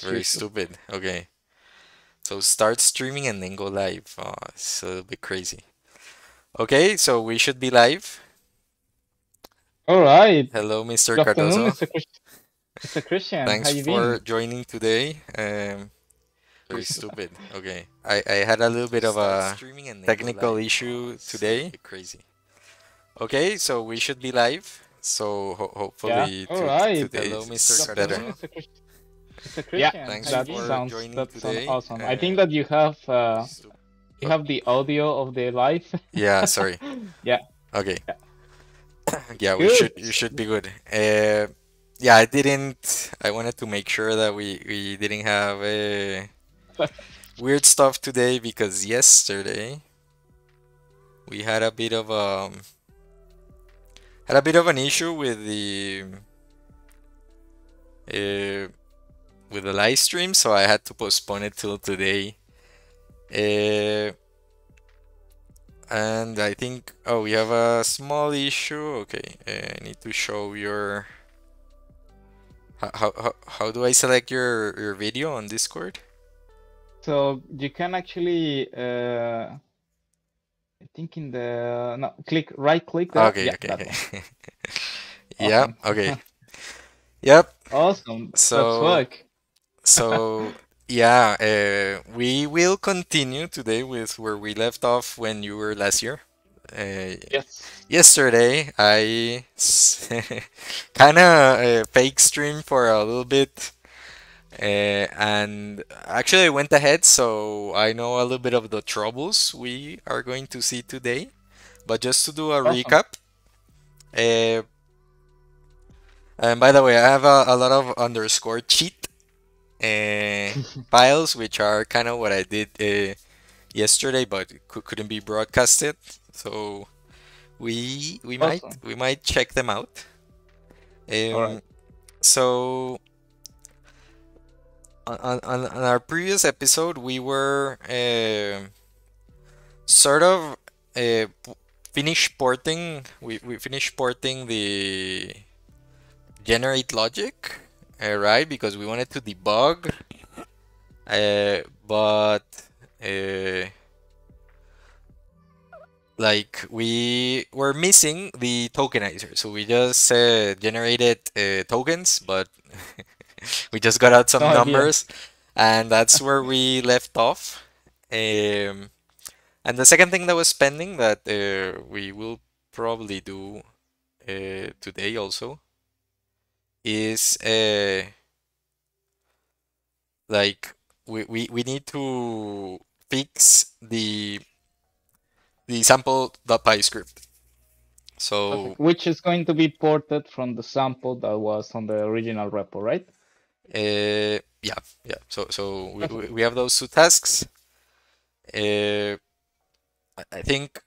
Very stupid. Okay. So start streaming and then go live. Oh, it's a little bit crazy. Okay, so we should be live. All right. Hello, Mr. Good afternoon, Cardoso. Mr. Cristian. Mr. Cristian, Thanks for been? joining today. Um, very stupid. Okay. I, I had a little bit of a streaming and then go technical issue Oh, today. crazy. Okay, so we should be live. So ho hopefully All to right. today Hello, Mr. Good better. afternoon, Mr. Cristian. Yeah, Thanks that for sounds joining that sounds today. awesome. I Uh, think that you have uh, you have the audio of the live. Yeah, sorry. Yeah. Okay. Yeah. Yeah, we should you should be good. Uh, yeah, I didn't. I wanted to make sure that we we didn't have uh, weird stuff today because yesterday we had a bit of um had a bit of an issue with the uh with the live stream, so I had to postpone it till today. Uh, and I think, oh, we have a small issue. Okay, uh, I need to show your. How, how, how, do I select your, your video on Discord? So you can actually uh, I think in the no click right click there. Okay, Yeah, okay, that okay. Yeah, Awesome. okay. Yep. Awesome. That's So, work. So yeah, uh, we will continue today with where we left off when you were last year. Uh, Yes. yesterday I kind of uh, fake stream for a little bit uh, and actually I went ahead so I know a little bit of the troubles we are going to see today but just to do a Awesome. recap uh, and by the way I have a, a lot of underscore cheat files which are kind of what I did uh, yesterday but cou- couldn't be broadcasted so we we might we might check them out. All right. Um, so on, on on on our previous episode, we were uh, sort of uh, finished porting. We we finished porting the generate logic, uh, right? Because we wanted to debug, uh, but uh, like we were missing the tokenizer so we just uh, generated uh, tokens but we just got out some idea. numbers and that's where we left off um, and the second thing that was pending that uh, we will probably do uh, today also is uh, like we, we, we need to fix the the sample.py script. So Perfect. Which is going to be ported from the sample that was on the original repo, right? uh, yeah, yeah. So so we, we, we have those two tasks. Uh, I I think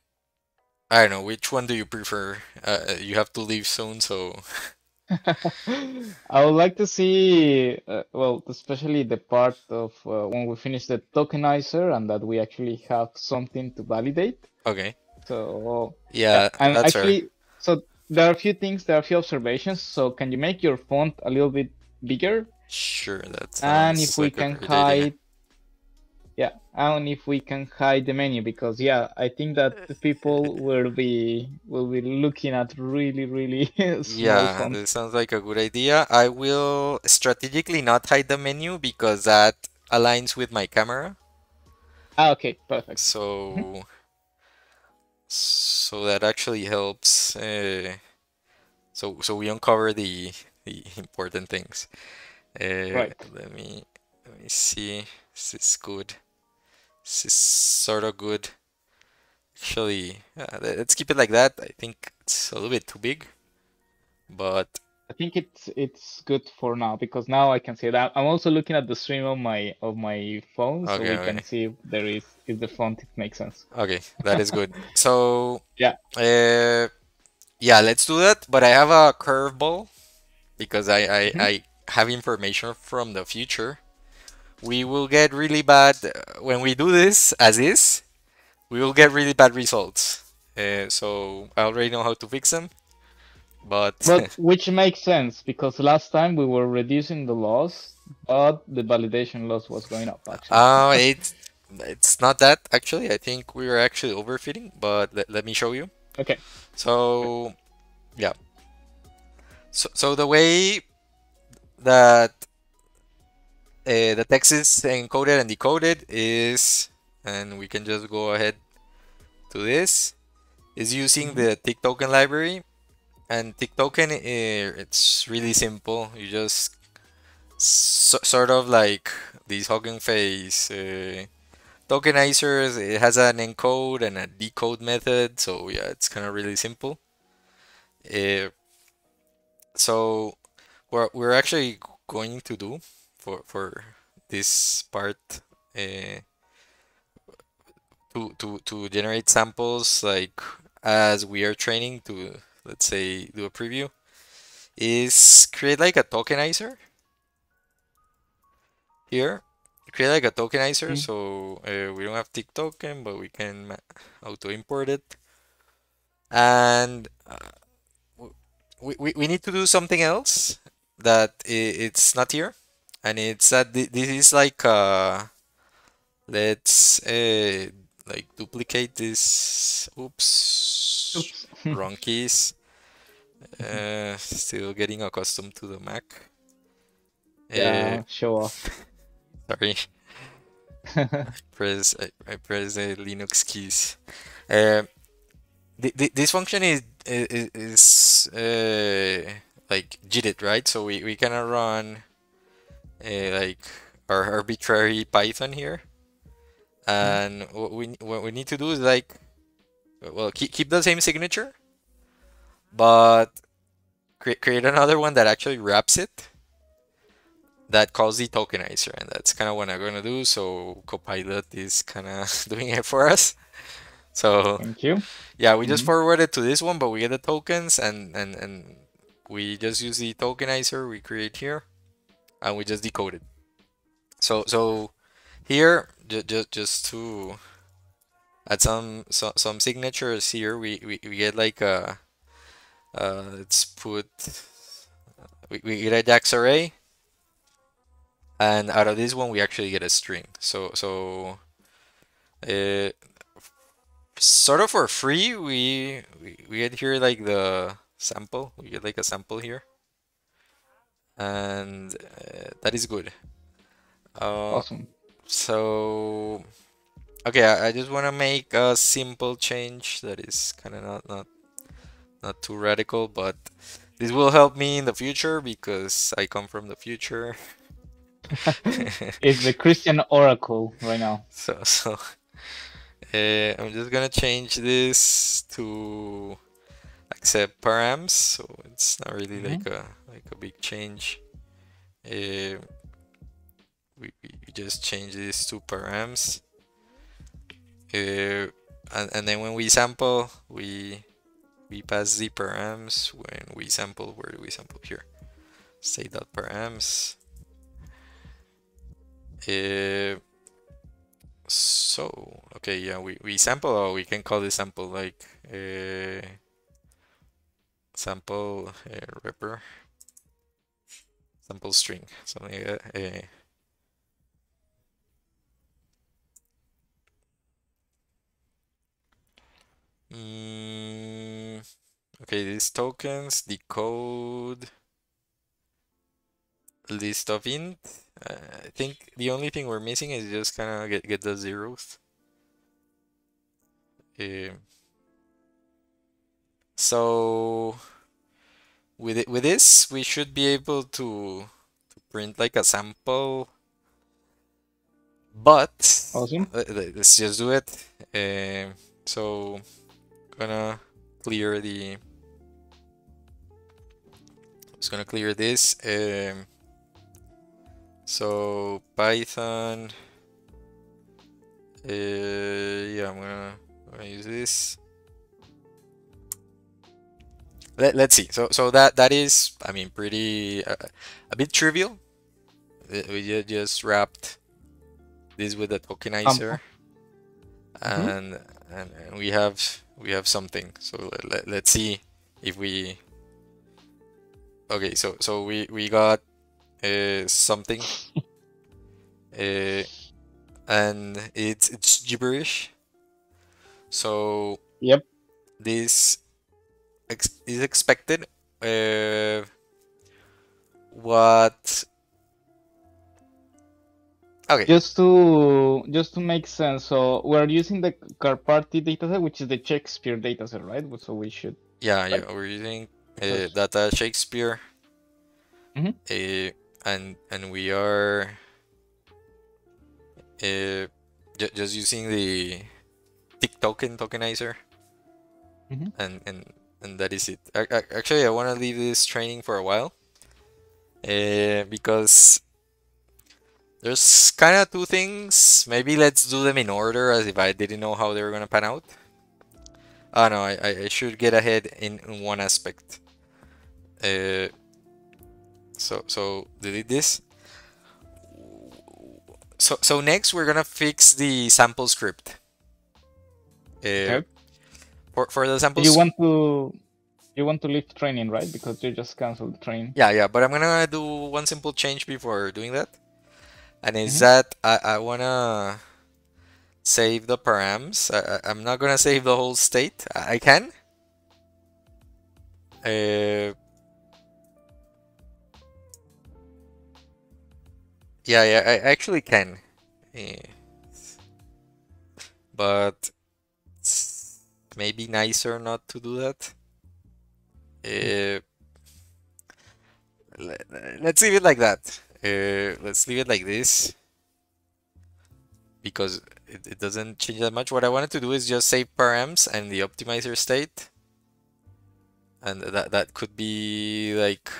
I don't know which one do you prefer. Uh, you have to leave soon, so I would like to see, uh, well, especially the part of uh, when we finish the tokenizer and that we actually have something to validate. okay. So, Yeah, and that's fair. actually, so there are a few things, there are a few observations. So, can you make your font a little bit bigger? Sure, that's. And if we can hide idea. Hide, yeah, and if we can hide the menu, because yeah, I think that the people will be will be looking at really, really small Yeah, font. that sounds like a good idea. I will strategically not hide the menu because that aligns with my camera. Ah, okay, perfect. So, so that actually helps. Uh, so, so we uncover the the important things. Uh, Right. let me let me see. This is good. This is sort of good. Actually, let's keep it like that. I think it's a little bit too big, but I think it's it's good for now because now I can see that. I'm also looking at the stream of my of my phone, so Okay, we can see if there is if the font it makes sense. okay, that is good. So, Yeah. uh, yeah, let's do that. But I have a curveball because I I, Mhm. I have information from the future. We will get really bad uh, when we do this as is. We will get really bad results. Uh, so I already know how to fix them. But But which makes sense because last time we were reducing the loss but the validation loss was going up actually. Uh, it's it's not that actually. I think we were actually overfitting, but let, let me show you. Okay. So, yeah. So, so the way that uh, the text is encoded and decoded is, and we can just go ahead to this, is using the tiktoken library. And tiktoken, uh, it's really simple. You just so, sort of like these Hugging Face uh, tokenizers. It has an encode and a decode method. So yeah, it's kind of really simple. Uh, so what we're actually going to do for for this part uh, to to to generate samples like as we are training to let's say do a preview is create like a tokenizer here. Create like a tokenizer Mm. so uh, we don't have tiktoken but we can auto import it. And uh, we, we, we need to do something else that it's not here and it's that thi- this is like uh let's uh like duplicate this oops Oops. wrong keys uh still getting accustomed to the Mac uh, yeah, show off. sorry press I, I press the Linux keys. Uh, th th this function is is, is uh, like JIT, it, right? So we we cannot run uh, like our arbitrary Python here, and what we what we need to do is like well keep keep the same signature, but create create another one that actually wraps it that calls the tokenizer and that's kind of what I'm gonna do. So Copilot is kind of doing it for us. So Thank you. yeah we just Mhm. forward it to this one but we get the tokens and and and we just use the tokenizer we create here and we just decode it. So so here just just, to add some, some some signatures here we, we, we get like a uh, let's put we, we get a JAX array and out of this one we actually get a string. So so uh, sort of for free we, we we get here like the sample we get like a sample here and uh, that is good uh, Awesome. so okay I, I just want to make a simple change that is kind of not not not too radical but this will help me in the future because I come from the future It's the Cristian Oracle right now. So, so uh, I'm just gonna change this to accept params, so it's not really Mhm. like a like a big change. Uh, we, we we just change these two params. Uh, and, and then when we sample, we we pass the params. When we sample, where do we sample here? Say dot params. Uh, so okay, yeah, we we sample or we can call this sample like uh, sample uh, wrapper sample string something like that. Uh, mm, okay, these tokens decode list of int. Uh, I think the only thing we're missing is just kind of get get the zeros. Um, so with it, with this, we should be able to to print like a sample. But Awesome. let- let's just do it. Um, so gonna clear the. Just gonna clear this. Um, so Python. Uh, yeah, I'm gonna, I'm gonna use this. Let, let's see. So so that that is, I mean, pretty uh, a bit trivial. We just wrapped this with a tokenizer, and, and and we have we have something. So let, let, let's see if we. Okay, so so we we got uh, something, uh, and it's it's gibberish. So Yep. this ex is expected. Uh, what? Okay. Just to just to make sense, so we're using the Karpathy dataset, which is the Shakespeare dataset, right? So we should. Yeah, yeah, we're using uh, data Shakespeare, Mhm. uh, and and we are uh, ju- just using the tiktoken tokenizer, Mhm. and and and that is it. Ac- ac- Actually, I want to leave this training for a while, uh, because there's kind of two things. Maybe let's do them in order, as if I didn't know how they were gonna pan out. Oh no, I, I I should get ahead in, in one aspect. Uh, so so delete this. So so next we're gonna fix the sample script. Uh, Okay. For for the sample. You want to you want to leave training, right? Because you just canceled the training. Yeah, yeah, but I'm gonna do one simple change before doing that. And is Mhm. that I, I wanna save the params. I, I'm not gonna save the whole state. I, I can. Uh, yeah, yeah, I actually can. Eh, But maybe nicer not to do that. Uh, let, let's leave it like that. Uh, let's leave it like this because it, it doesn't change that much. What I wanted to do is just save params and the optimizer state, and that that could be like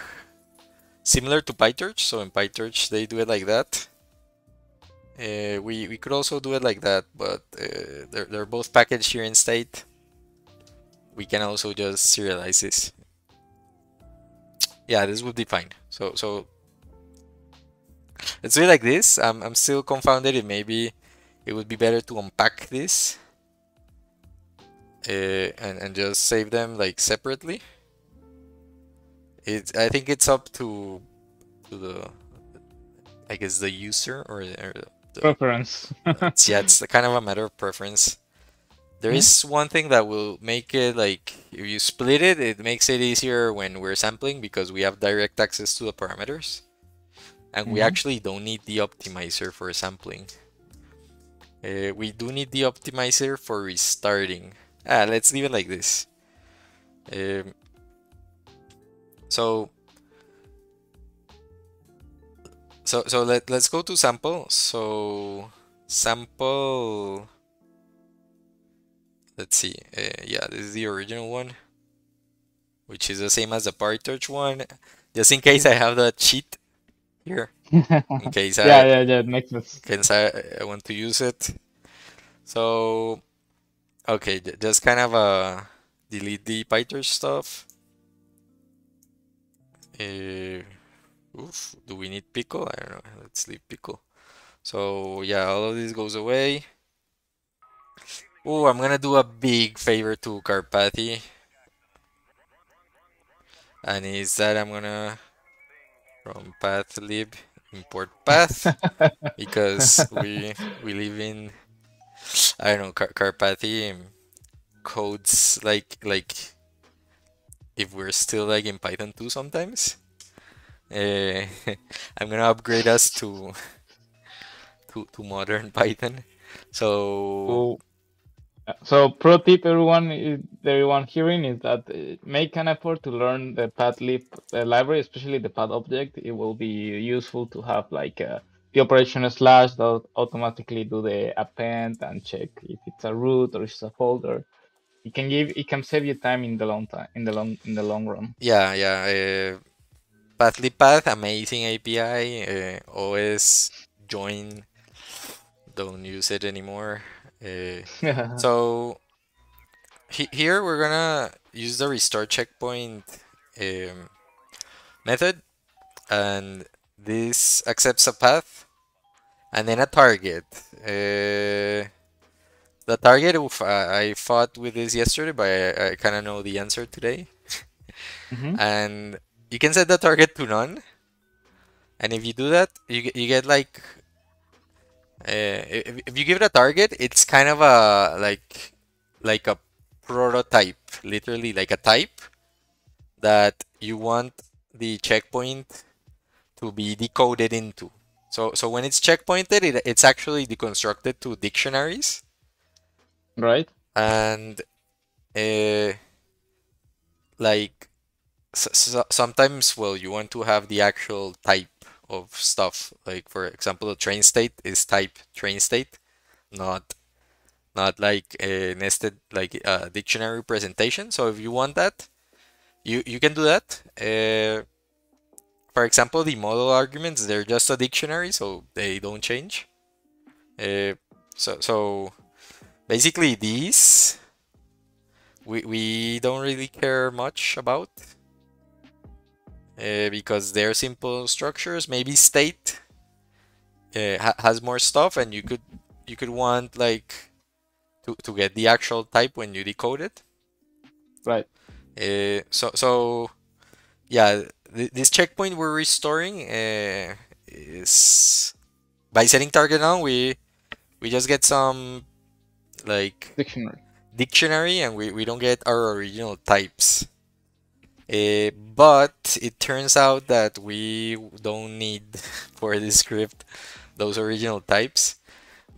similar to PyTorch. So in PyTorch they do it like that. Uh, we we could also do it like that, but uh, they're they're both packaged here in state. We can also just serialize this. Yeah, this would be fine. So so let's do it like this. I'm I'm still confounded. It maybe it would be better to unpack this uh, and and just save them like separately. It I think it's up to to the I guess the user or, or the, Preference. yeah, it's kind of a matter of preference. There Mhm. is one thing that will make it like if you split it, it makes it easier when we're sampling because we have direct access to the parameters. And we Mhm. actually don't need the optimizer for sampling. Uh, we do need the optimizer for restarting. Ah, let's leave it like this. Um, so so so let let's go to sample. So sample. Let's see. Uh, yeah, this is the original one, which is the same as the PyTorch one. Just in case I have the cheat here, in case I yeah, yeah, yeah. It makes sense. since I, I want to use it. So, okay, just kind of uh, delete the PyTorch stuff. Uh, oof, do we need pickle? I don't know. Let's leave pickle. So yeah, all of this goes away. Oh, I'm gonna do a big favor to Karpathy. And is that I'm gonna from pathlib import path because we we live in I don't know Car Karpathy codes like like if we're still like in Python 2 sometimes. Uh, I'm gonna upgrade us to to to modern Python. So So, so pro tip, everyone, everyone hearing is that uh, make an effort to learn the pathlib uh, library, especially the path object. It will be useful to have like uh, the operation slash that automatically do the append and check if it's a root or it's a folder. It can give, it can save you time in the long time, in the long, in the long run. yeah, yeah. Uh, Pathlib Path, amazing API. Uh, OS join. Don't use it anymore. Uh, So he here we're gonna use the restore checkpoint um, method, and this accepts a path, and then a target. Uh, the target, oof, I, I fought with this yesterday, but I, I kind of know the answer today. Mhm. And you can set the target to none, And if you do that, you you get like uh, if, if you give it a target, it's kind of a like like a prototype, literally like a type that you want the checkpoint to be decoded into. So so when it's checkpointed, it, it's actually deconstructed to dictionaries. Right. And uh, like so, so sometimes, well, you want to have the actual type of stuff. Like for example, the train state is type train state, not not like a nested like a dictionary presentation. So if you want that, you you can do that. Uh, for example, the model arguments they're just a dictionary, so they don't change. Uh, so so basically these we we don't really care much about uh, because they're simple structures. Maybe state uh, ha has more stuff, and you could you could want like to to get the actual type when you decode it. Right. Uh, so so yeah, th this checkpoint we're restoring uh, is by setting target on we we just get some like dictionary dictionary and we, we don't get our original types. Uh, but it turns out that we don't need for this script those original types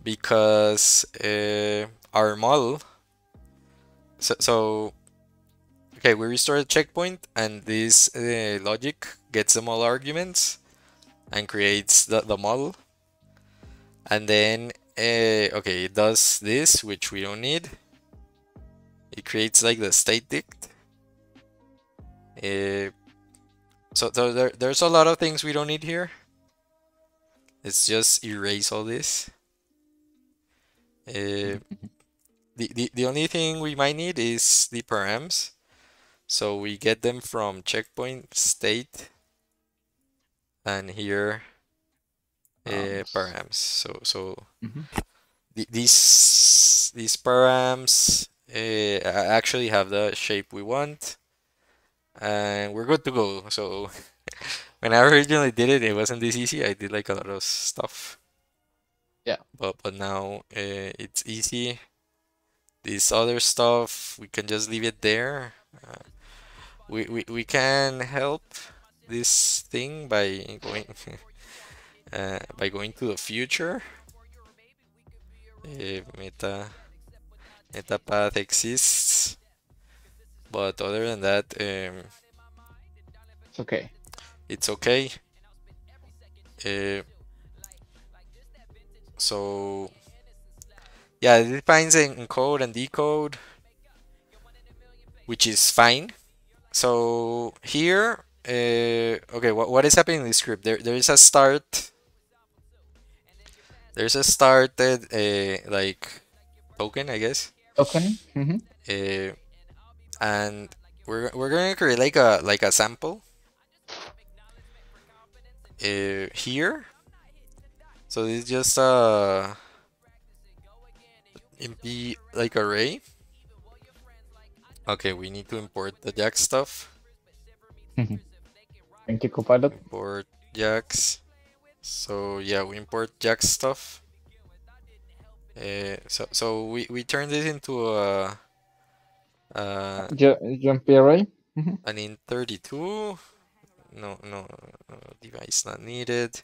because uh, our model so, so okay we restore the checkpoint and this uh, logic gets them all arguments and creates the, the model. And then okay it does this which we don't need. It creates like the state dict uh, so, so there, there's a lot of things we don't need here. Let's just erase all this. Uh, the, the, the only thing we might need is the params. So we get them from checkpoint state and here uh, params. So so mm -hmm. the, these these params uh, actually have the shape we want and we're good to go. So when I originally did it, it wasn't this easy. I did like a lot of stuff. Yeah. But but now uh, it's easy. This other stuff we can just leave it there. Uh, we, we we can help this thing by going uh, by going to the future. If meta meta path exists but other than that, um, it's okay. It's okay. Uh, so yeah, it depends in encode and decode, which is fine. So here, uh, okay, what, what is happening in this script? There, there is a start. There's a started uh, like token, I guess. Token. Mm -hmm. uh, and we're we're gonna create like a like a sample uh, here. So this is just a MP like array. Okay, we need to import the Jax stuff. Thank you, Copilot. Import Jax. So yeah, we import Jax stuff. Uh, so so we we turn this into a uh, jump array. Mm -hmm. An int32. No, no, no, device not needed.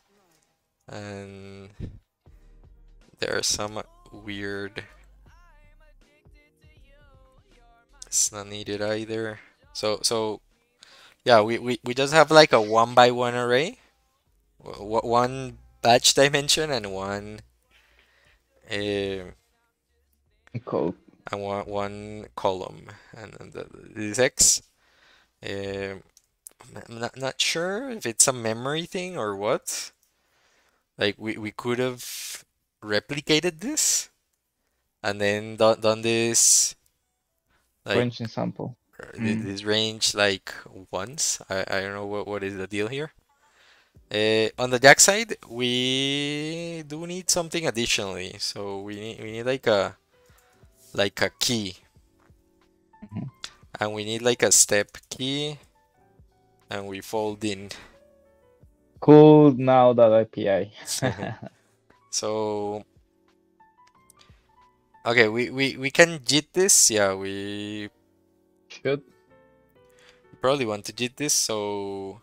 And there are some weird. It's not needed either. So, so yeah, we, we, we just have like a one by one array. One batch dimension and one uh, code I want one column and, and the, this X. Uh, I'm not, not sure if it's a memory thing or what. Like we, we could have replicated this and then done, done this like, range sample. This, this range like once. I, I don't know what, what is the deal here. Uh, on the Jax side, we do need something additionally. So we need we need like a like a key. Mm -hmm. And we need like a step key and we fold in. Cool now that API. so okay, we, we, we can JIT this. Yeah, we Should. probably want to JIT this. So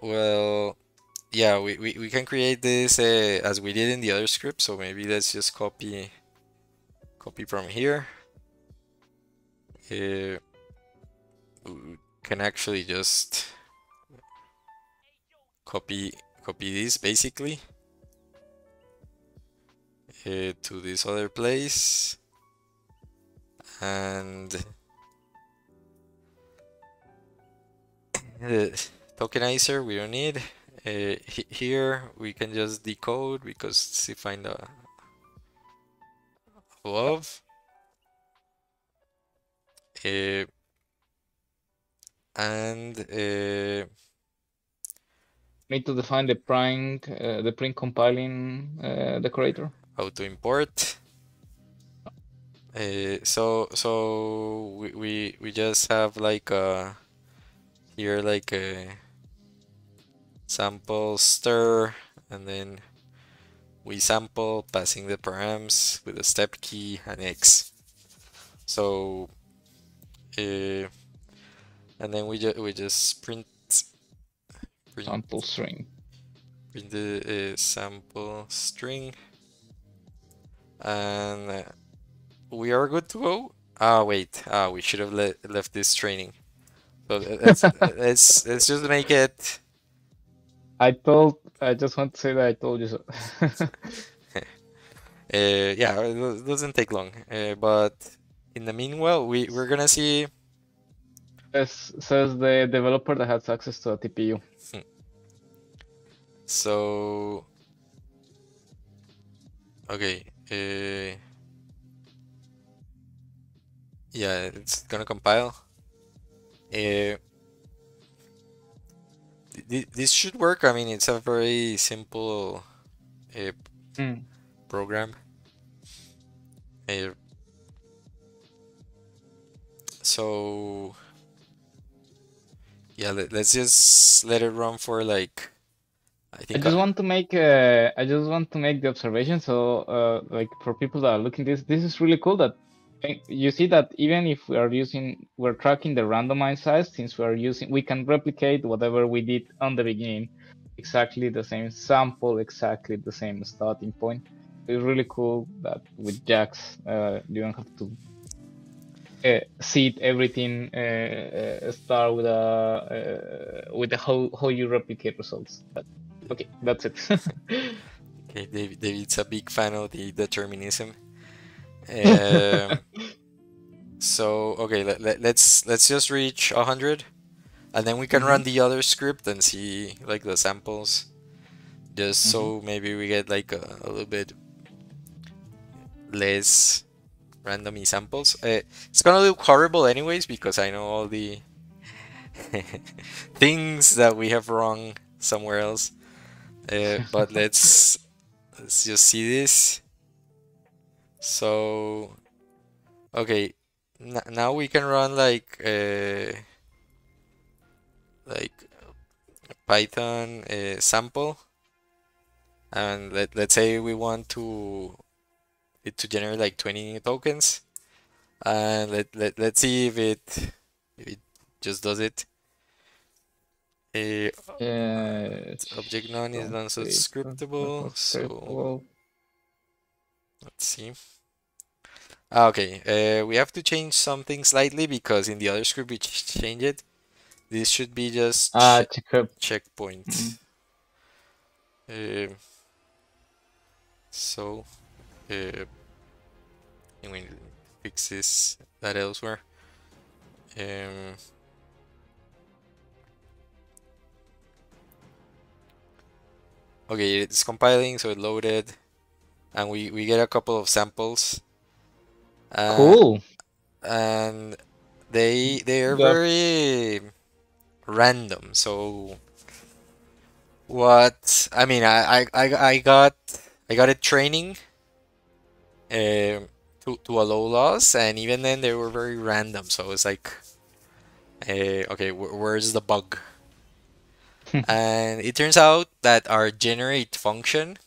well, yeah, we, we, we can create this uh, as we did in the other script. So maybe let's just copy copy from here. We can actually just copy copy this basically. To this other place. And the tokenizer we don't need. Uh, here we can just decode because it's defined uh, above uh, and uh, Need to define the prime, uh, the print compiling uh, decorator. auto import. Uh, so so we, we we just have like a here like a sample stir and then we sample passing the params with a step key and x. So uh, and then we just we just print print Sample string. print the uh, sample string and uh, we are good to go ah wait ah we should have le left this training so let's let's let's just make it I told. I just want to say that I told you so. uh, yeah it doesn't take long uh, but in the meanwhile we we're gonna see Says, says the developer that has access to a TPU. so okay uh, yeah it's gonna compile uh, th- th- this should work. I mean it's a very simple uh, Hmm. program. Uh, so yeah let, let's just let it run for like I I think just want to make uh, I just want to make the observation. So uh, like for people that are looking this this is really cool that you see that even if we are using we're tracking the randomized size since we are using we can replicate whatever we did on the beginning exactly the same sample exactly the same starting point. It's really cool that with Jax uh, you don't have to uh, seed everything uh, uh, start with a uh, with the how how you replicate results. But okay that's it. Okay, David, David's a big fan of the determinism. Um, so okay, let, let, let's let's just reach a hundred, and then we can run the other script and see like the samples, just so maybe we get like a, a little bit less randomy samples. Uh, it's gonna look horrible anyways because I know all the things that we have wrong somewhere else. Uh, but let's let's just see this. So, okay, n now we can run like uh, like Python uh, sample, and let let's say we want to it to generate like 20 tokens, and let let let's see if it if it just does it. Uh, uh, object none is non-scriptable, so. Let's see. Ah, Okay, uh, we have to change something slightly because in the other script we ch change it. This should be just ah che- checkpoint. Mhm. Um, so, uh, going to fix this that elsewhere. Um, okay, it's compiling, so it loaded, and we we get a couple of samples. Uh, cool and they they are Yeah. very random. So what I mean, I I I I got I got it training um to to a low loss, and even then they were very random. So it's like, uh, okay, wh where's the bug? and it turns out that our generate function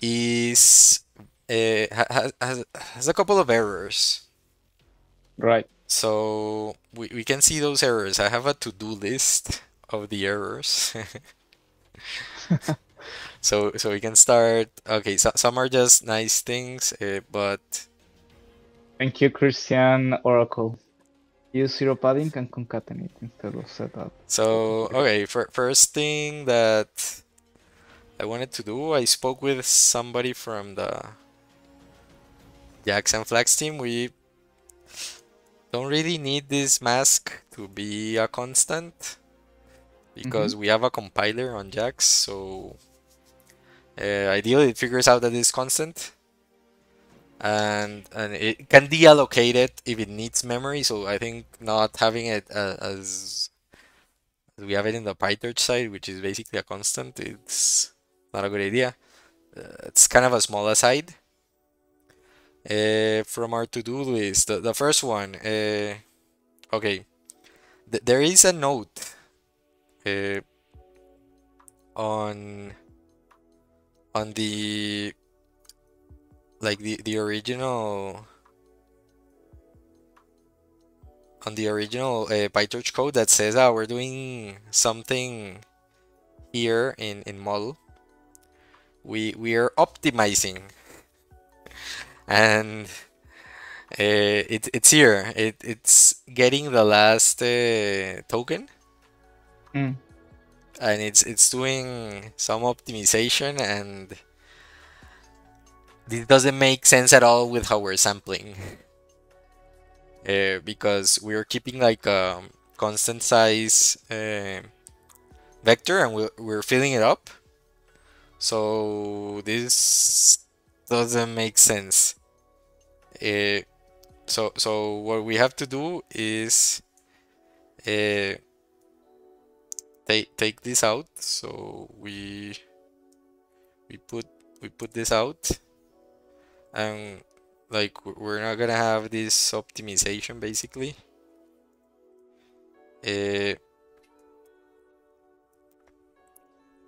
is uh, has, has, has a couple of errors. Right. So we, we can see those errors. I have a to-do list of the errors. so so we can start. Okay, so, some are just nice things, uh, but Thank you, Cristian Oracle. Use zero padding and concatenate instead of setup. So, okay, for, first thing that I wanted to do, I spoke with somebody from the Jax and Flax team. We don't really need this mask to be a constant because we have a compiler on Jax, so uh, ideally it figures out that it's constant and and it can deallocate it if it needs memory. So I think not having it uh, as, as we have it in the PyTorch side, which is basically a constant, it's not a good idea. Uh, it's kind of a small aside. Uh, from our to-do list, the, the first one, uh, okay, Th there is a note uh, on on the like the the original on the original uh, PyTorch code that says, "Ah, we're doing something here in in model. We we are optimizing, and uh, it it's here. It it's getting the last uh, token." Mm. And it's it's doing some optimization and this doesn't make sense at all with how we're sampling. Uh, because we're keeping like a constant size uh, vector and we're, we're filling it up. So this doesn't make sense. Uh, so so what we have to do is uh, take take this out. So we we put we put this out and like we're not gonna have this optimization basically uh,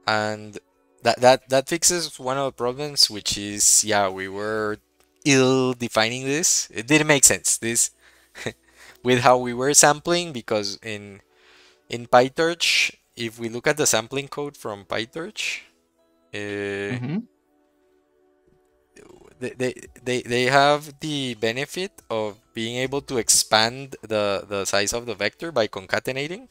and that that that fixes one of the problems which is yeah we were ill defining this it didn't make sense this with how we were sampling because in in PyTorch if we look at the sampling code from PyTorch uh, mm -hmm they, they they have the benefit of being able to expand the the size of the vector by concatenating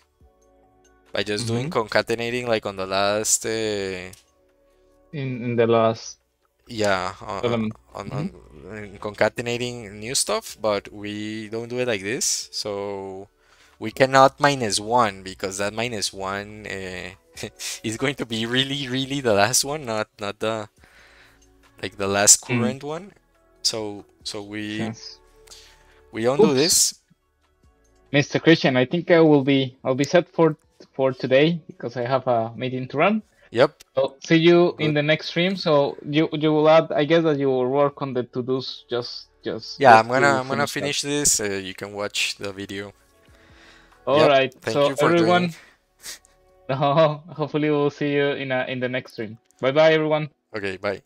by just mm -hmm. doing mm-hmm. concatenating like on the last uh, in in the last yeah on, on, mm -hmm. on, concatenating new stuff but we don't do it like this so we cannot minus one because that minus one uh, is going to be really really the last one not not the like the last hmm. current mm. one. So so we yes. we don't Oops. do this. Mr. Cristian, I think I will be I'll be set for for today because I have a meeting to run. Yep. So see you Good. in the next stream. So you you will add. I guess that you will work on the to dos. Just just. Yeah, I'm gonna I'm gonna finish that. this. Uh, you can watch the video. All yep. right. Thank so everyone. Oh, hopefully we'll see you in a in the next stream. Bye bye everyone. Okay. Bye.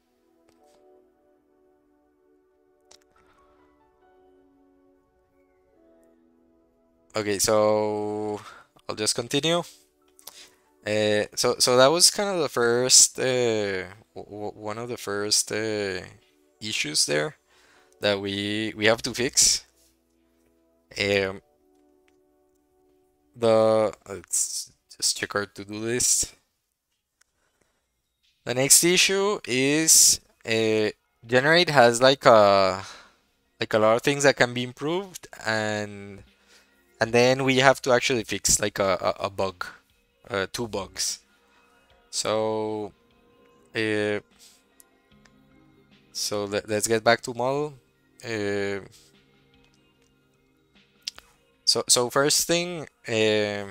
Okay, so I'll just continue. Uh, so so that was kind of the first uh, one of the first uh, issues there that we we have to fix. Um, the let's just check our to-do list. The next issue is generate has like a like a lot of things that can be improved and and then we have to actually fix like a, a, a bug uh, two bugs so uh, so let, us get back to model. Uh, so so first thing uh,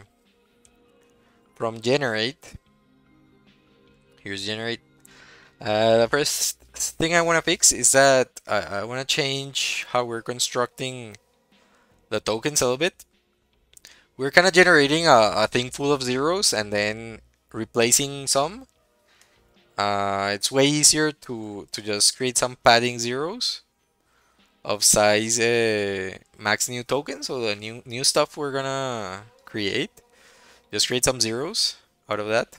from generate. Here's generate. Uh, the first thing I want to fix is that I, I want to change how we're constructing the tokens a little bit we're kind of generating a, a thing full of zeros and then replacing some. Uh, it's way easier to, to just create some padding zeros of size uh, max new token. So the new new stuff we're gonna create, just create some zeros out of that,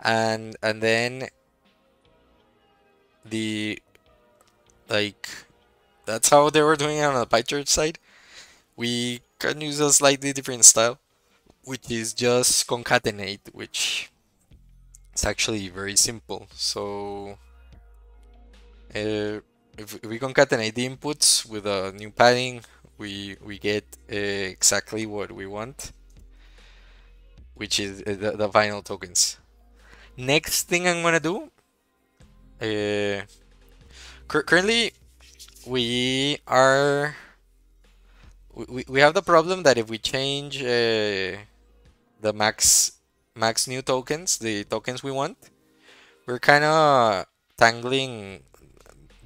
and and then the like that's how they were doing it on the PyTorch side. We can use a slightly different style, which is just concatenate, which is actually very simple. So uh, if we concatenate the inputs with a new padding, we we get uh, exactly what we want, which is uh, the, the final tokens. Next thing I'm gonna do, uh, currently we are we, we have the problem that if we change uh, the max max new tokens, the tokens we want, we're kind of tangling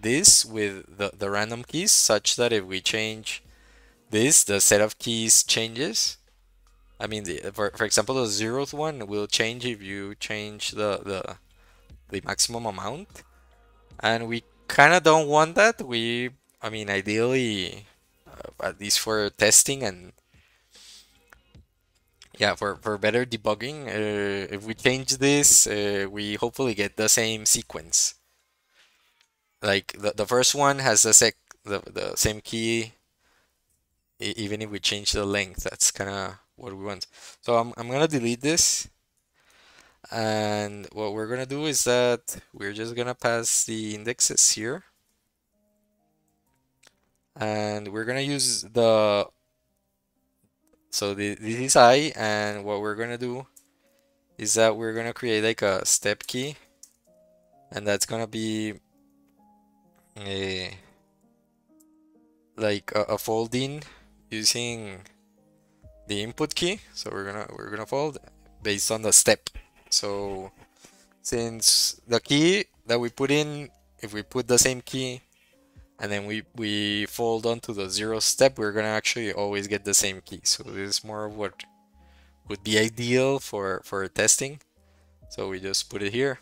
this with the, the random keys such that if we change this, the set of keys changes. I mean, the, for, for example, the zeroth one will change if you change the, the, the maximum amount. And we kind of don't want that. We, I mean, ideally, at least for testing and yeah, for, for better debugging, uh, if we change this, uh, we hopefully get the same sequence. Like the, the first one has the sec the, the same key even if we change the length, that's kind of what we want. So I'm, I'm gonna delete this and what we're gonna do is that we're just gonna pass the indexes here and we're gonna use the so the, this is i and what we're gonna do is that we're gonna create like a step key. And that's gonna be a like a, a folding using the input key. So we're gonna we're gonna fold based on the step. So since the key that we put in, if we put the same key and then we, we fold onto the zero step, we're gonna actually always get the same key. So this is more of what would be ideal for, for testing. So we just put it here.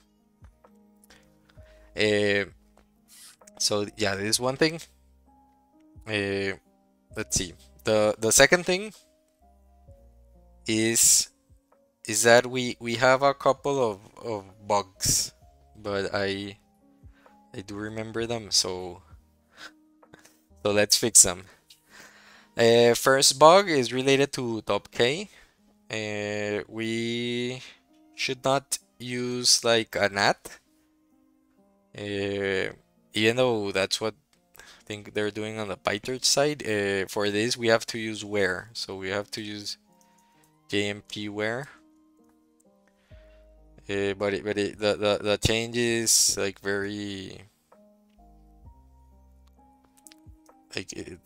Uh, so yeah, this is one thing. Uh, let's see. The the second thing is is that we we have a couple of, of bugs but I I do remember them so so let's fix them uh, first bug is related to top K. Uh, we should not use like a NAT. Uh, even though that's what I think they're doing on the PyTorch side uh, for this we have to use where. So we have to use jnp where. Uh, but it, but it, the, the the change is like very like it,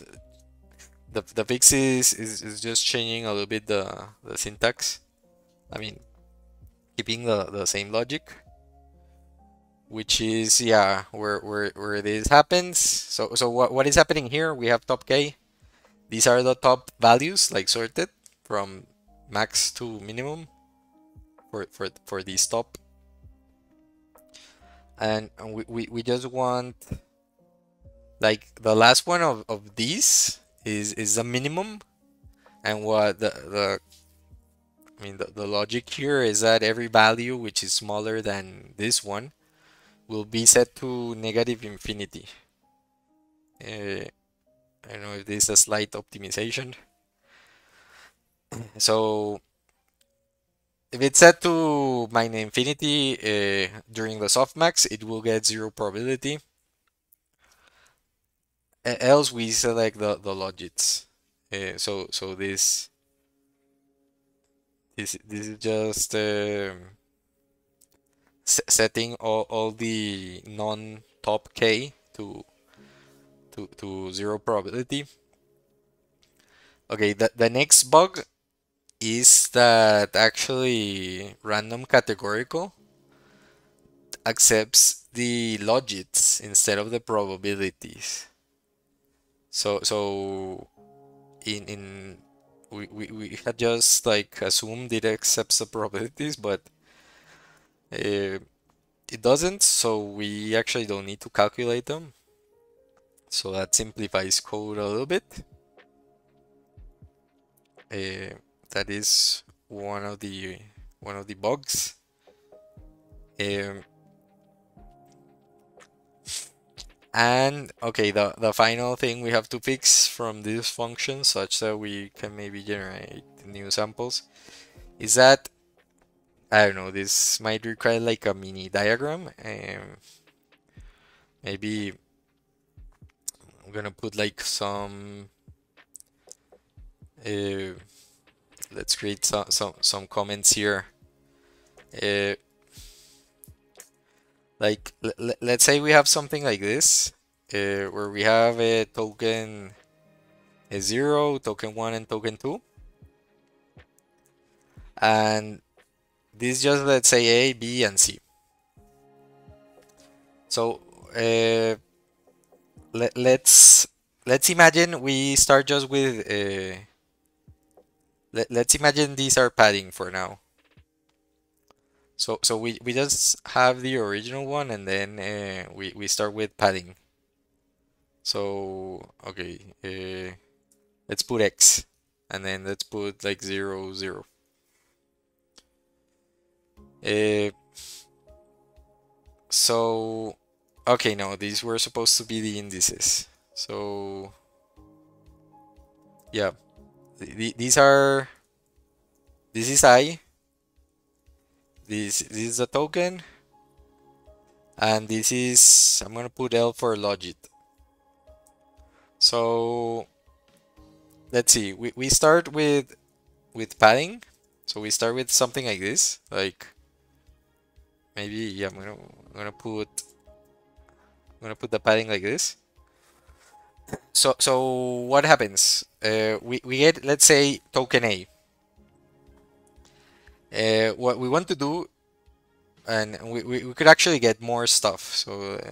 the the fix is, is is just changing a little bit the the syntax. I mean, keeping the the same logic, which is yeah where where where this happens. So so what what is happening here? We have top k. These are the top values like sorted from max to minimum for for for the stop and we, we, we just want like the last one of, of these is is a minimum. And what the the I mean the, the logic here is that every value which is smaller than this one will be set to negative infinity. Uh, I don't know if this is a slight optimization. So if it's set to minus infinity uh, during the softmax, it will get zero probability. Else we select the the logits. Uh, so so this this this is just um, setting all, all the non top k to to to zero probability. Okay, the the next bug is that actually random categorical accepts the logits instead of the probabilities. So so in in we, we, we had just like assumed it accepts the probabilities, but uh, it doesn't, so we actually don't need to calculate them. So that simplifies code a little bit. Uh, that is one of the one of the bugs. Um, and okay, the, the final thing we have to fix from this function such that we can maybe generate new samples is that I don't know, this might require like a mini diagram. Um, maybe I'm gonna put like some uh, let's create some some some comments here. Uh, like let's say we have something like this, uh, where we have a token a zero, token one, and token two, and this just let's say A, B, and C. So uh, let, let's let's imagine we start just with uh, let, let's imagine these are padding for now. So so we, we just have the original one and then uh, we, we start with padding. So okay, uh, let's put x and then let's put like 0, 0. Uh, so okay, no, these were supposed to be the indices. So yeah, these are this is i this this is a token. And this is I'm gonna put L for logit so let's see. We, we start with with padding. So we start with something like this. Like maybe yeah I'm gonna I'm gonna put I'm gonna put the padding like this. So so what happens? Uh, we we get let's say token A. Uh, what we want to do, and we, we, we could actually get more stuff. So uh,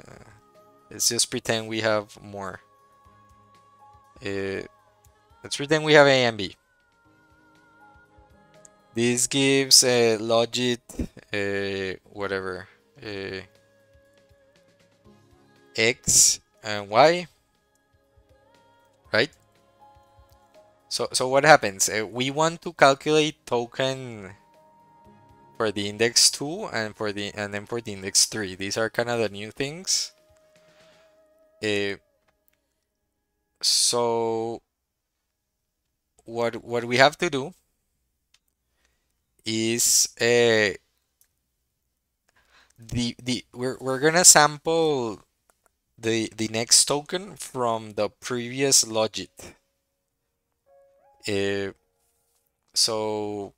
let's just pretend we have more. Uh, let's pretend we have A and B. This gives a uh, logit, uh, whatever, uh, x and y right? So, so what happens? Uh, we want to calculate token for the index 2 and for the and then for the index 3. These are kind of the new things. Uh, so what what we have to do is uh, the the we're we're gonna sample the the next token from the previous logit. Uh, so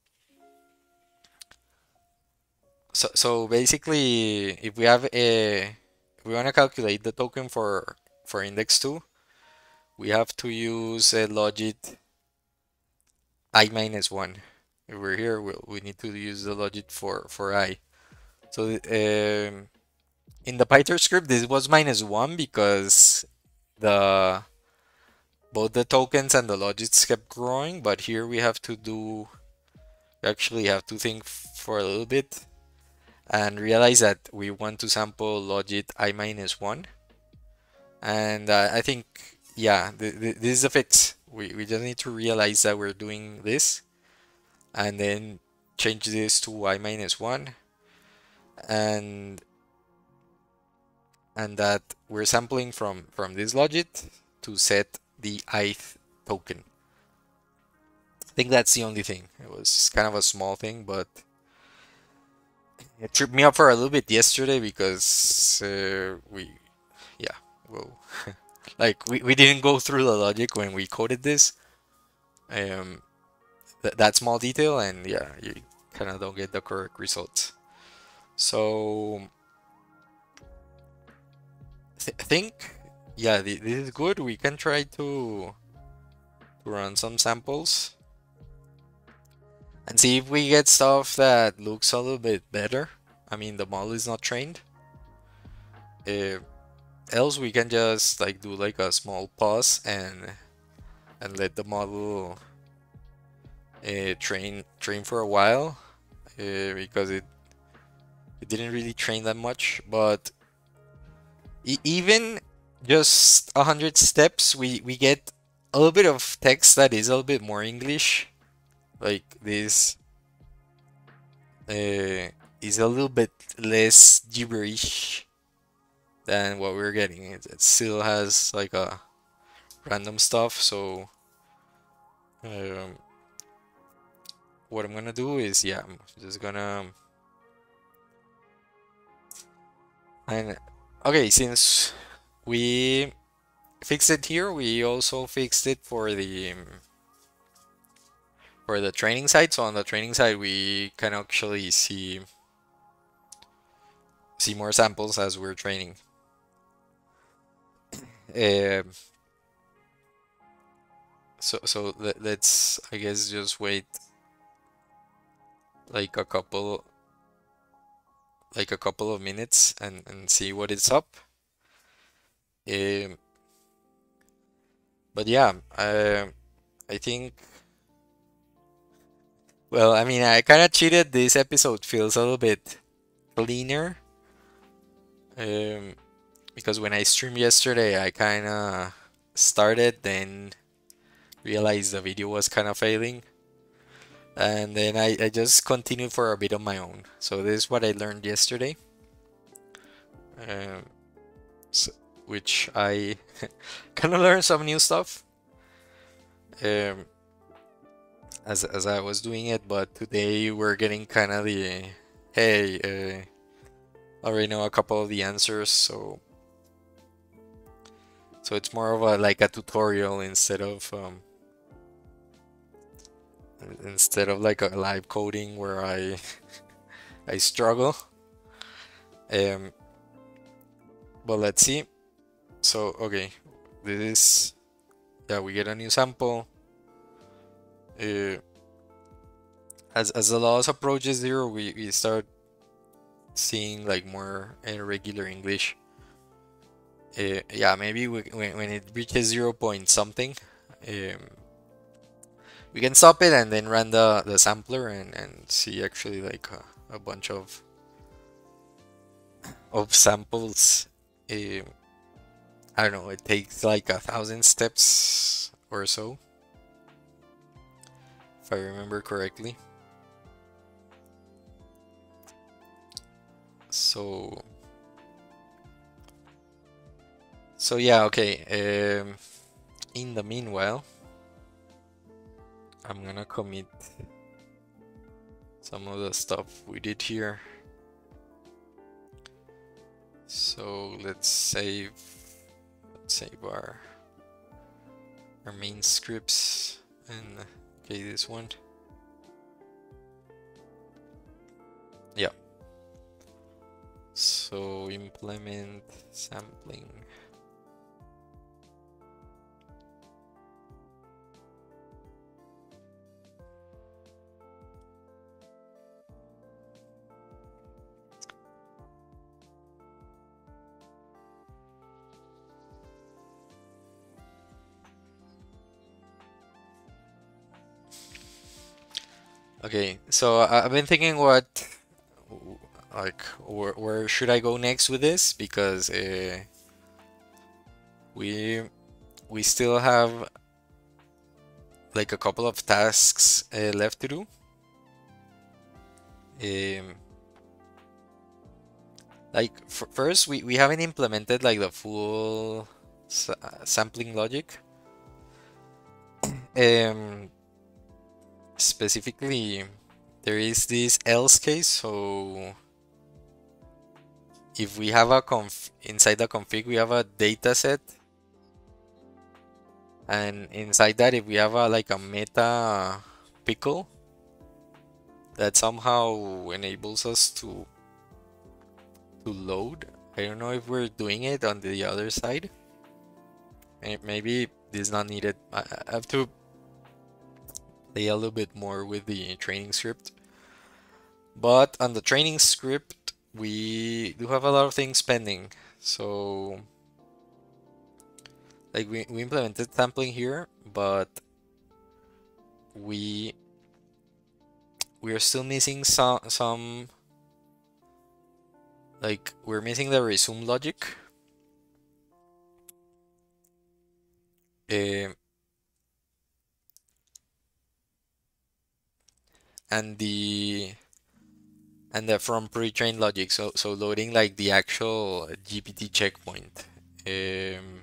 so so basically, if we have a we want to calculate the token for for index two, we have to use a logit i minus one. If we're here, we we'll, we need to use the logit for for i. So um, in the python script, this was minus one because the both the tokens and the logits kept growing, but here we have to do actually have to think for a little bit and realize that we want to sample logit i minus one and uh, I think yeah th th this is a fix we, we just need to realize that we're doing this and then change this to i minus one and and that we're sampling from, from this logit to set the ith token. I think that's the only thing. It was kind of a small thing, but it tripped me up for a little bit yesterday because uh, we, yeah, well, like we, we didn't go through the logic when we coded this. Um, th that small detail, and yeah, you kind of don't get the correct results. So th think, yeah, this is good. We can try to, to run some samples and see if we get stuff that looks a little bit better. I mean, the model is not trained. Uh, else we can just like do like a small pause and and let the model uh, train train for a while uh, because it it didn't really train that much but even just a 100 steps we we get a little bit of text that is a little bit more English like this uh, is a little bit less gibberish than what we're getting. It, it still has like a random stuff so um, what I'm gonna do is yeah I'm just gonna and okay since we fixed it here we also fixed it for the for the training side so on the training side we can actually see see more samples as we're training. Um, so so let, let's I guess just wait like a couple like a couple of minutes and and see what it's up. Um, but yeah uh, I think well I mean I kind of cheated. This episode feels a little bit cleaner um, because when I streamed yesterday I kind of started then realized the video was kind of failing. And then I, I just continued for a bit on my own. So this is what I learned yesterday. Um, so, which I kind of learned some new stuff. Um, as, as I was doing it but today we're getting kind of the hey uh, already know a couple of the answers so so it's more of a like a tutorial instead of um, instead of like a live coding where I I struggle. Um, but let's see. So okay, this is yeah we get a new sample. Uh, as as the loss approaches zero, we we start seeing like more in regular English. Uh, yeah, maybe we, when when it reaches zero point something. Um, we can stop it and then run the, the sampler and, and see actually like a, a bunch of of samples um, I don't know it takes like a thousand steps or so I remember correctly so so yeah okay um, in the meanwhile I'm gonna commit some of the stuff we did here. So let's save let's save our our main scripts and okay this one. Yeah. So implement sampling. Okay, so I've been thinking what, like, where, where should I go next with this? Because uh, we we still have like a couple of tasks uh, left to do. Um, like first, we we haven't implemented like the full sa sampling logic. um specifically there is this else case so if we have a conf inside the config we have a data set. And inside that if we have a like a meta pickle that somehow enables us to to load I don't know if we're doing it on the other side. Maybe this is not needed. I have to play a little bit more with the training script. But on the training script, we do have a lot of things pending. So, like we, we implemented sampling here, but we we're still missing some some like we're missing the resume logic. Uh, and the and the from pre-trained logic. So so loading like the actual GPT checkpoint. Um,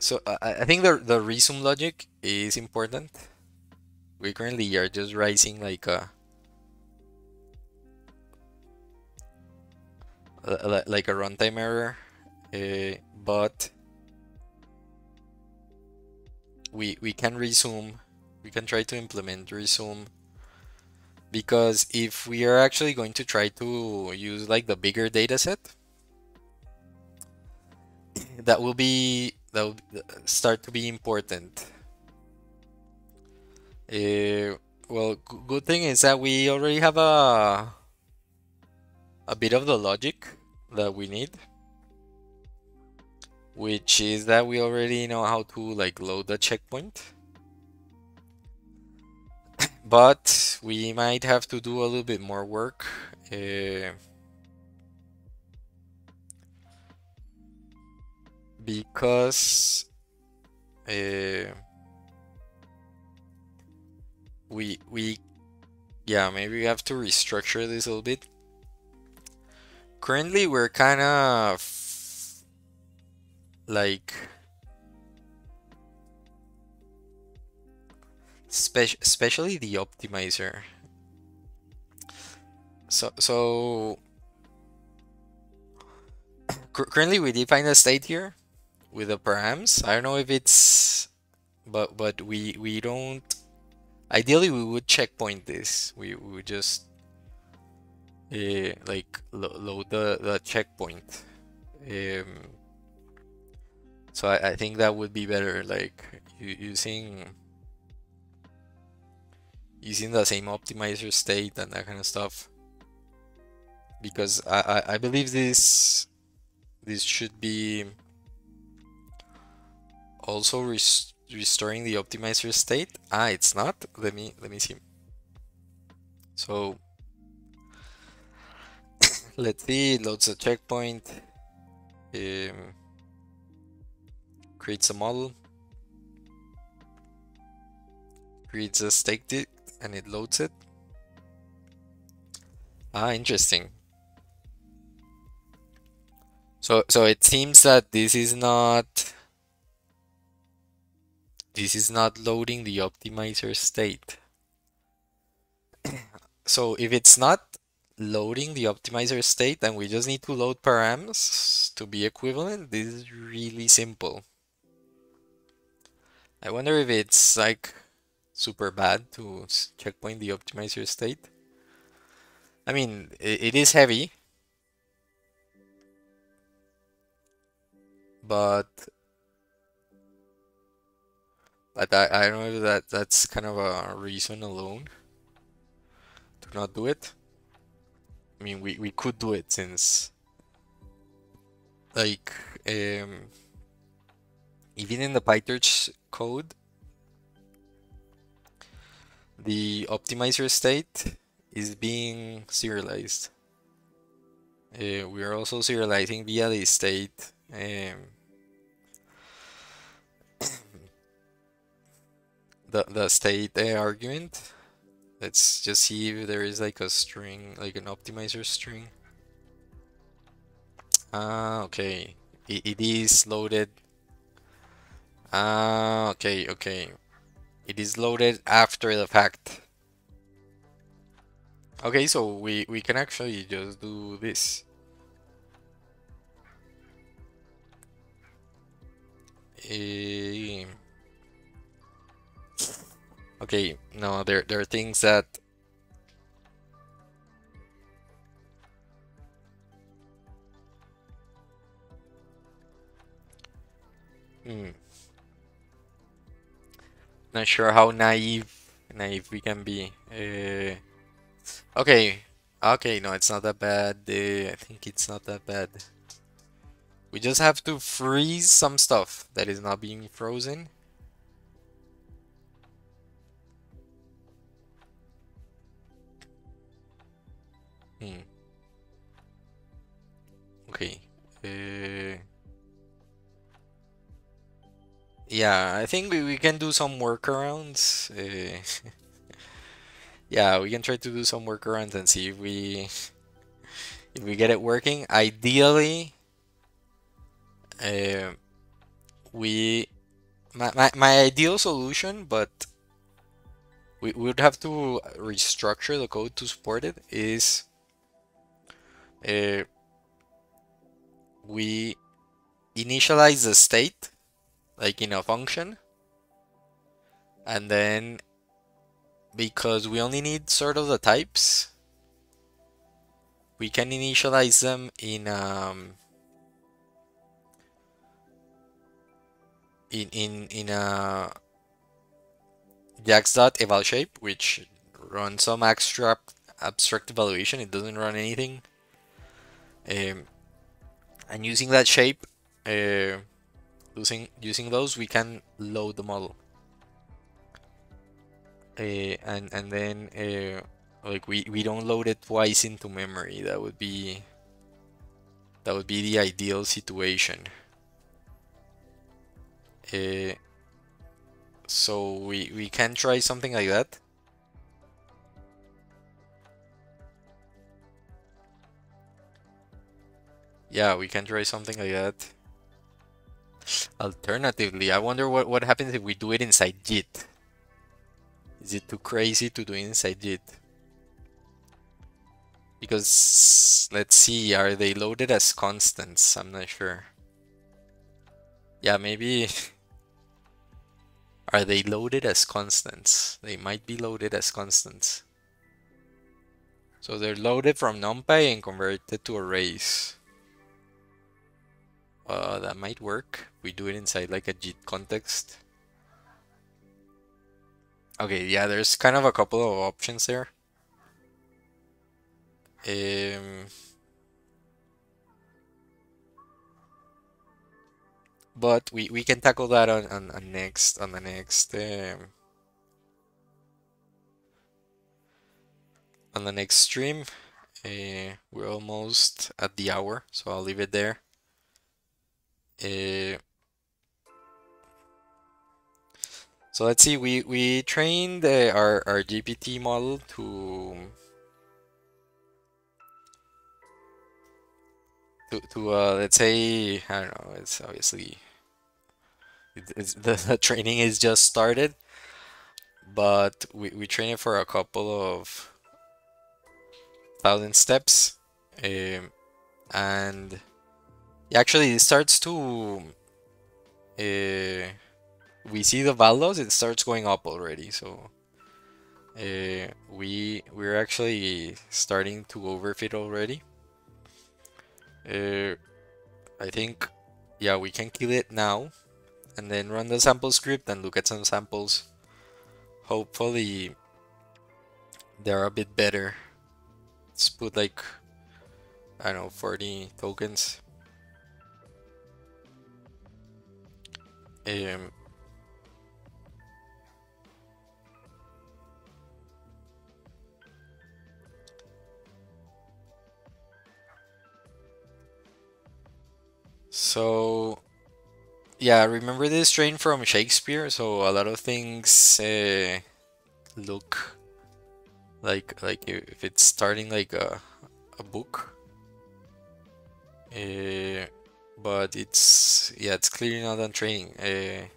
so I, I think the the resume logic is important. We currently are just raising like a like a runtime error uh, but we we can resume we can try to implement resume. Because if we are actually going to try to use like the bigger data set that will be that will start to be important. Uh, well good thing is that we already have a a bit of the logic that we need which is that we already know how to like load the checkpoint. But we might have to do a little bit more work uh, because uh, we we yeah maybe we have to restructure this a little bit. Currently we're kind of like spe especially the optimizer. So so currently we define a state here with the params. I don't know if it's but but we we don't ideally we would checkpoint this. We, would just uh, like lo load the the checkpoint. Um so I, I think that would be better, like using using the same optimizer state and that kind of stuff. Because I, I, I believe this this should be also res restoring the optimizer state. Ah, it's not. Let me let me see. So let's see. Loads a checkpoint. Um, creates a model, creates a state dict, and it loads it. Ah, interesting. So, so it seems that this is not this is not loading the optimizer state. so if it's not loading the optimizer state then we just need to load params to be equivalent, this is really simple. I wonder if it's like super bad to checkpoint the optimizer state. I mean, it, is heavy, but but I, I don't know if that that's kind of a reason alone to not do it. I mean, we, we could do it since like um even in the PyTorch code, the optimizer state is being serialized. Uh, we are also serializing via the state um, the, the state uh, argument. Let's just see if there is like a string, like an optimizer string. Ah, okay. It, it is loaded Ah, okay, okay. It is loaded after the fact. Okay, so we, we can actually just do this. Uh, okay, no, there, there are things that Hmm. Not sure how naive naive we can be. Uh, okay, okay, no, it's not that bad. Uh, I think it's not that bad. We just have to freeze some stuff that is not being frozen. Hmm. Okay. Uh yeah, I think we, we can do some workarounds. Uh, yeah, we can try to do some workarounds and see if we if we get it working. Ideally, uh, we my, my, my ideal solution, but we would have to restructure the code to support it is uh, we initialize the state like in a function. And then because we only need sort of the types we can initialize them in um, in in in a jax.eval shape which runs some abstract abstract evaluation. It doesn't run anything. Um, and using that shape uh, using using those we can load the model. Uh, and and then uh, like we we don't load it twice into memory. That would be that would be the ideal situation. Uh, so we we can try something like that. Yeah we can try something like that alternatively I wonder what what happens if we do it inside JIT is it too crazy to do it inside JIT because let's see are they loaded as constants? I'm not sure. Yeah maybe. Are they loaded as constants? They might be loaded as constants. So they're loaded from numpy and converted to arrays uh, that might work. We do it inside like a JIT context. Okay, yeah, there's kind of a couple of options there. Um, but we, we can tackle that on, on, on next on the next um, on the next stream. Uh, we're almost at the hour, so I'll leave it there. Uh, so let's see, we, we trained uh, our, our GPT model to, to, to uh, let's say, I don't know, it's obviously, it, it's, the, the training is just started, but we, we train it for a couple of thousand steps, um, and actually it starts to uh, we see the values it starts going up already. So uh, we we're actually starting to overfit already. Uh, I think yeah we can kill it now and then run the sample script and look at some samples. Hopefully they're a bit better. Let's put like I don't know 40 tokens Um, so yeah, remember this train from Shakespeare? So a lot of things uh, look like like if it's starting like a a book. Uh, but it's yeah it's clearly not on training. Uh,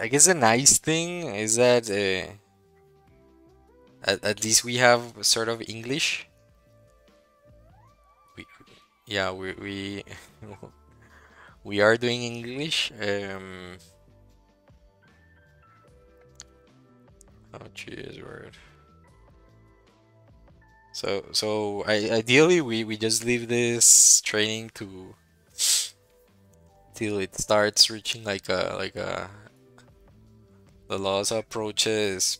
I guess the nice thing is that uh, at, at least we have sort of English. We yeah we we, we are doing English um oh cheers word so so I, ideally we, we just leave this training to till it starts reaching like a like a the loss approaches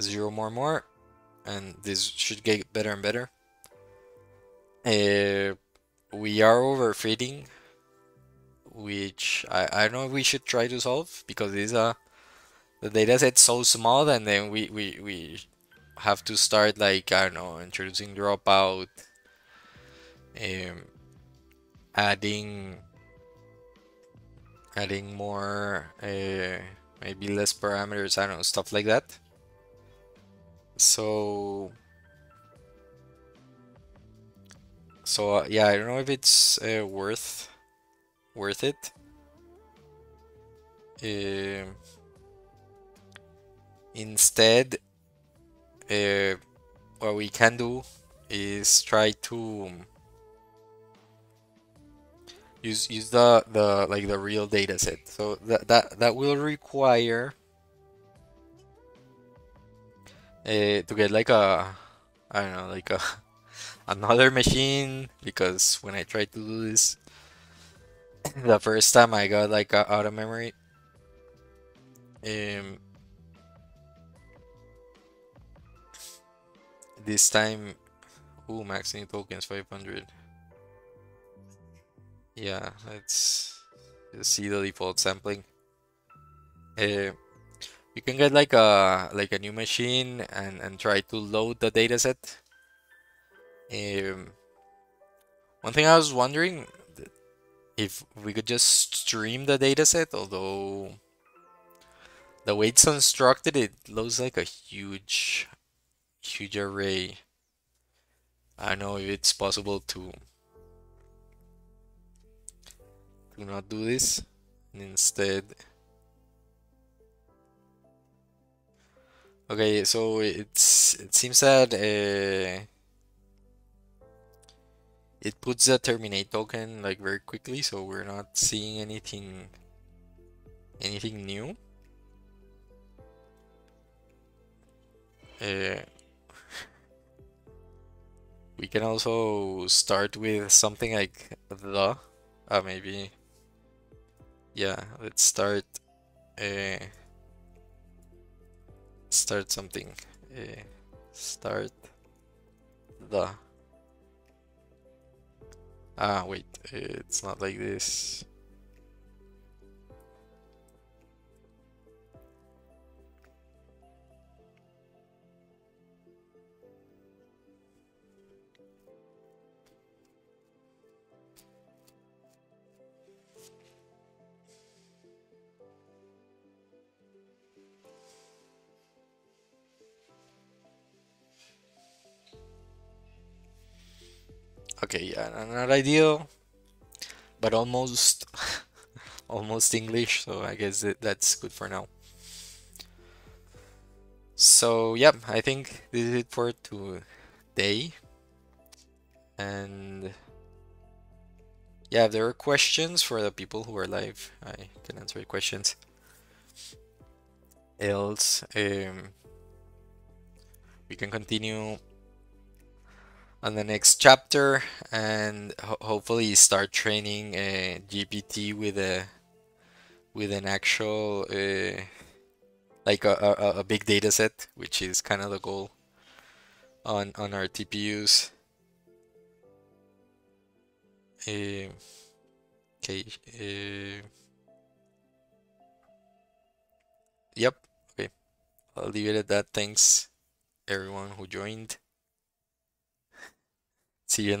zero more more and this should get better and better. Uh, we are overfitting which I, I don't know if we should try to solve because it's a the data set so small and then we, we, we have to start like I don't know introducing dropout, um, adding adding more uh, maybe less parameters. I don't know stuff like that. So so uh, yeah, I don't know if it's uh, worth worth it. Instead, uh, what we can do is try to use use the the like the real data set. So that that that will require uh, to get like a I don't know like a another machine because when I tried to do this the first time I got like a, out of memory um this time ooh max tokens 500 yeah let's just see the default sampling. Uh, you can get like a like a new machine and and try to load the dataset um one thing I was wondering if we could just stream the dataset although the way it's constructed it looks like a huge huge array I don't know if it's possible to to not do this. And instead okay so it's it seems that uh, it puts the terminate token like very quickly so we're not seeing anything anything new. Uh, we can also start with something like the uh, maybe yeah let's start uh, start something uh, start the. Ah wait it's not like this okay yeah not ideal but almost almost English so I guess that's good for now. So yep I think this is it for today. And yeah if there are questions for the people who are live I can answer your questions. Else um, we can continue on the next chapter and ho hopefully start training a GPT with a with an actual uh, like a, a, a big data set which is kind of the goal on on our TPUs uh, okay uh, yep okay. I'll leave it at that. Thanks everyone who joined See you in the